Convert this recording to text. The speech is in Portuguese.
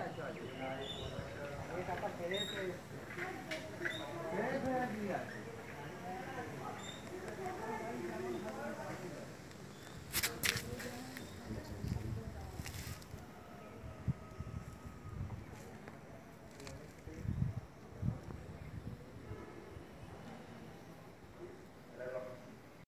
Thank tá you.